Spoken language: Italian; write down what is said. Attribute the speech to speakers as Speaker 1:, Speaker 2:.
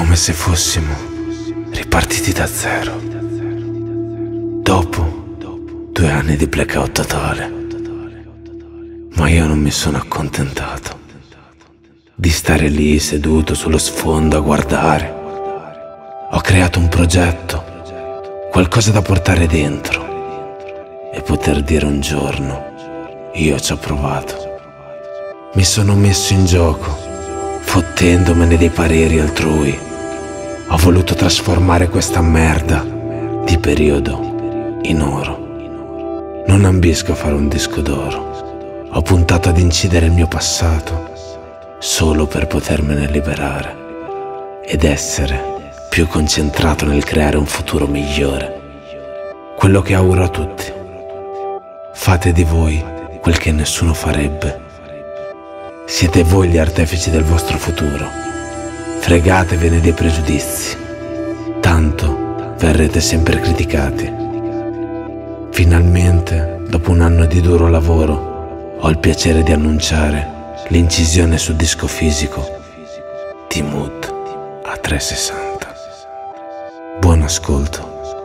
Speaker 1: come se fossimo ripartiti da zero. Dopo due anni di blackout totale. Ma io non mi sono accontentato di stare lì seduto sullo sfondo a guardare. Ho creato un progetto, qualcosa da portare dentro e poter dire un giorno, io ci ho provato. Mi sono messo in gioco, fottendomene dei pareri altrui. Ho voluto trasformare questa merda di periodo in oro. Non ambisco a fare un disco d'oro. Ho puntato ad incidere il mio passato solo per potermene liberare ed essere più concentrato nel creare un futuro migliore. Quello che auguro a tutti. Fate di voi quel che nessuno farebbe. Siete voi gli artefici del vostro futuro. Fregatevene dei pregiudizi. Tanto verrete sempre criticati. Finalmente, dopo un anno di duro lavoro, ho il piacere di annunciare l'incisione sul disco fisico di Mood a 360. Buon ascolto.